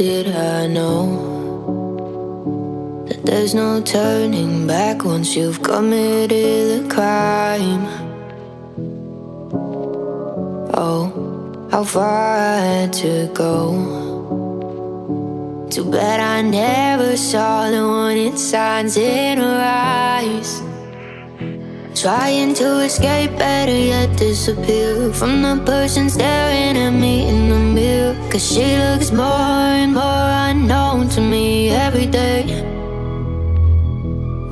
did I know that there's no turning back once you've committed a crime? Oh, how far I had to go. Too bad I never saw the warning signs in her eyes. Trying to escape, better yet disappear from the person staring at me. Cause she looks more and more unknown to me every day.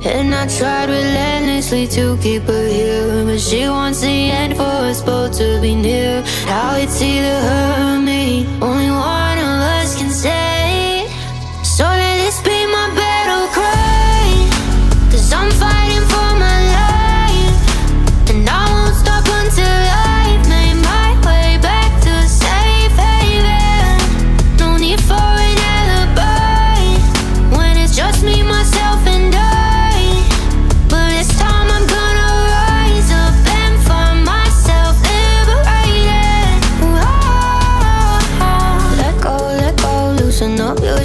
And I tried relentlessly to keep her here. But she wants the end for us both to be near. Now it's either her or me. Only one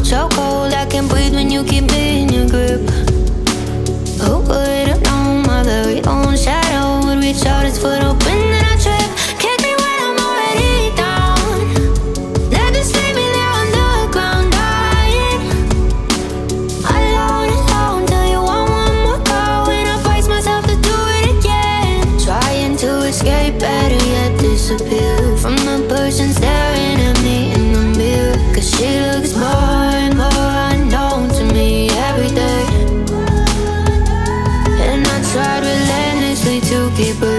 So cold, I can breathe when you keep me in your grip. Who would have known my very own shadow would reach out its foot open and I trip? Kick me when I'm already down. Leave me there on the ground, dying. Alone, alone, till you want one more. And I force myself to do it again. Trying to escape, better yet disappear. people